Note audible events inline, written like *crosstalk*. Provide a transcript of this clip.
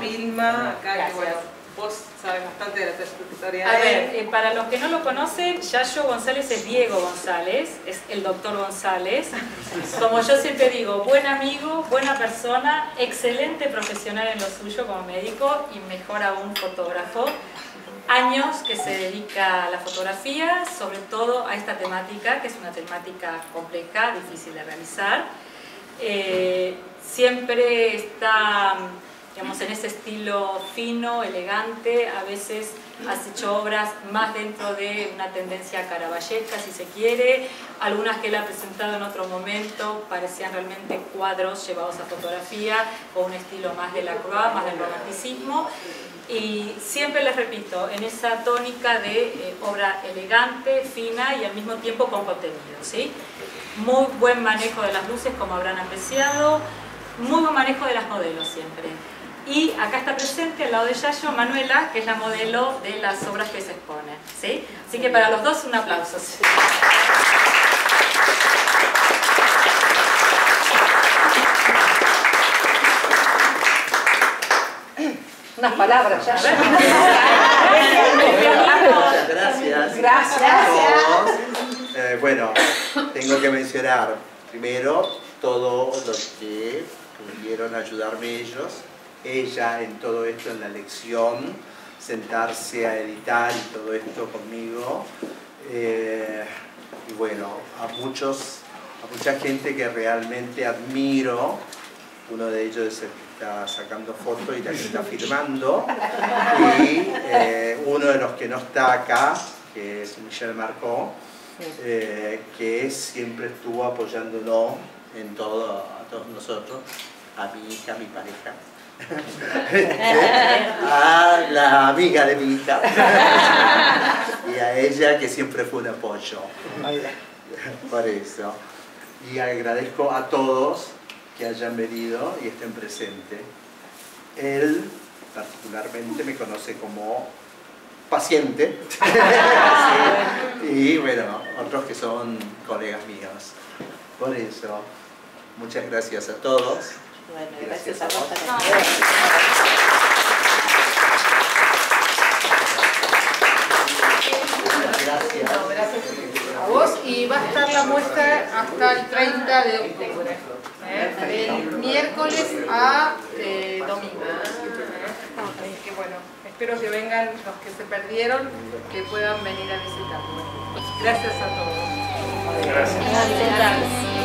Vilma, acá que bueno, vos sabes bastante de la trayectoria. A ver, eh, para los que no lo conocen, Yayo González es Diego González, es el doctor González. Como yo siempre digo, buen amigo, buena persona, excelente profesional en lo suyo como médico y mejor aún fotógrafo. Años que se dedica a la fotografía, sobre todo a esta temática, que es una temática compleja, difícil de realizar. Eh, siempre está digamos, en ese estilo fino, elegante, a veces has hecho obras más dentro de una tendencia caraballesca, si se quiere, algunas que él ha presentado en otro momento parecían realmente cuadros llevados a fotografía, con un estilo más de la croix, más del romanticismo, y siempre les repito, en esa tónica de eh, obra elegante, fina y al mismo tiempo con contenido, ¿sí? Muy buen manejo de las luces, como habrán apreciado, muy buen manejo de las modelos siempre. Y acá está presente al lado de Yayo Manuela, que es la modelo de las obras que se exponen. ¿sí? Así que para los dos un aplauso. Unas palabras, ya. Muchas gracias. Gracias. Eh, bueno, tengo que mencionar primero todo lo que pudieron ayudarme ellos ella en todo esto, en la lección, sentarse a editar y todo esto conmigo. Eh, y bueno, a muchos, a mucha gente que realmente admiro, uno de ellos es el que está sacando fotos y la que está firmando, y eh, uno de los que no está acá, que es Michel Marcó, eh, que siempre estuvo apoyándonos en todo, a todos nosotros, a mi hija, a mi pareja, *laughs* a la amiga de mi hija y a ella que siempre fue un apoyo. Por eso. Y agradezco a todos que hayan venido y estén presentes. Él particularmente me conoce como paciente *laughs* *laughs* y bueno, otros que son colegas míos. Por eso, muchas gracias a todos. Bueno, gracias, a vos Gracias. A vos y va a estar la muestra hasta el 30 de octubre. ¿eh? El miércoles a eh, domingo. Así que bueno, espero que vengan los que se perdieron, que puedan venir a visitarnos. Gracias a todos. Gracias.